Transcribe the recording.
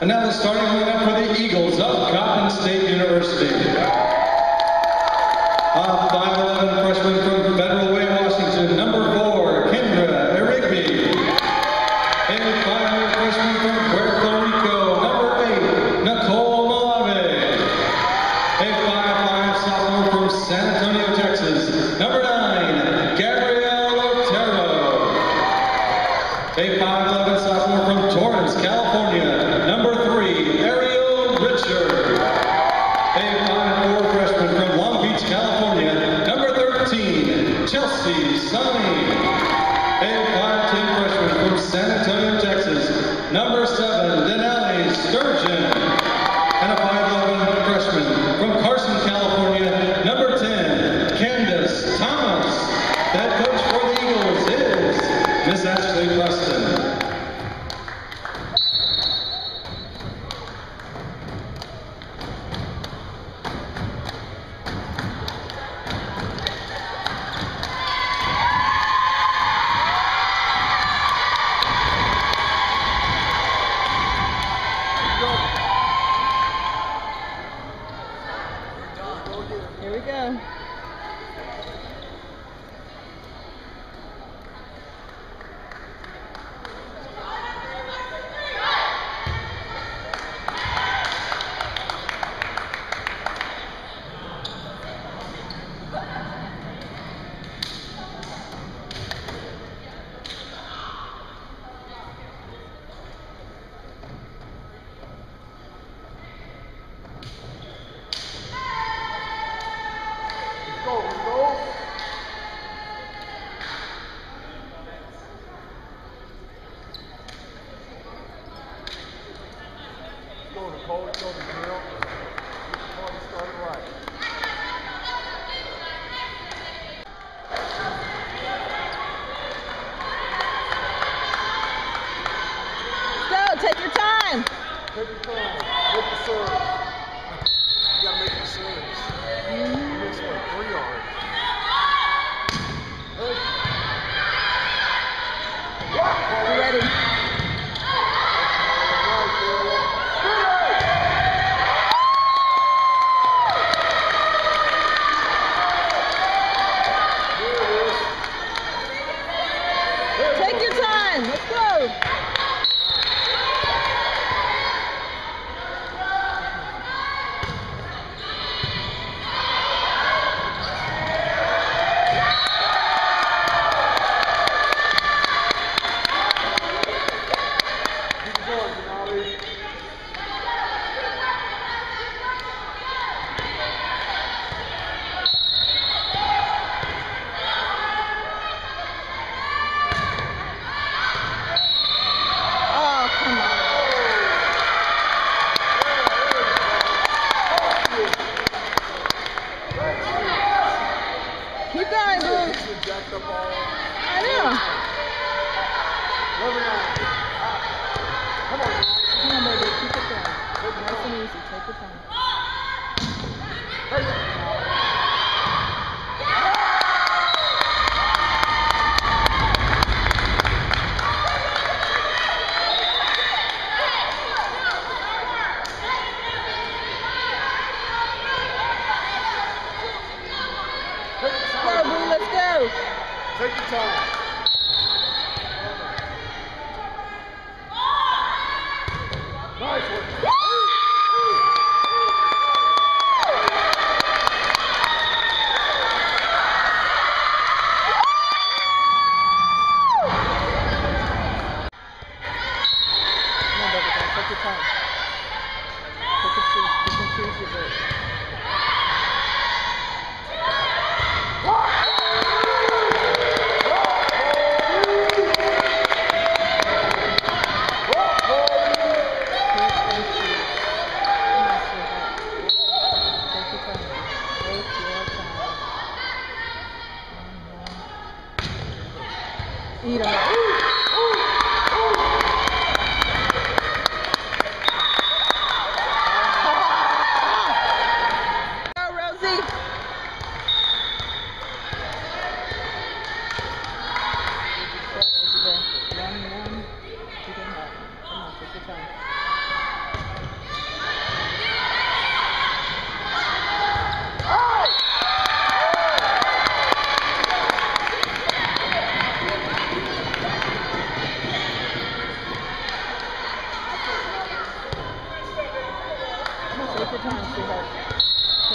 And now the starting lineup for the Eagles of Coppin State University. A 5'11 freshman from Federal Way, Washington, number four, Kendra Erigby. A 5'8 freshman from Puerto Rico, number eight, Nicole Malave. A 5'5 sophomore from San Antonio, Texas, number nine, Gabrielle Otero. A 5'11 sophomore from Torrance, California, number three, Ariel Richard. A 5'4 freshman from Long Beach, California, number 13, Chelsea Sonny. A 5'10 freshman from San Antonio, Texas, number seven, Denali Sturgeon. And a 5'11 freshman from Carson, California, number 10, Candace Thomas. That coach for the Eagles is Miss Ashley Preston. Here we go. To Take your time. Take your Go, time. Blue. Let's go. Take your time. Nice one. Come on, baby. Go. Take your time. Take your shoes. You can choose your boot. Eat 'em. Chelsea. Thank you.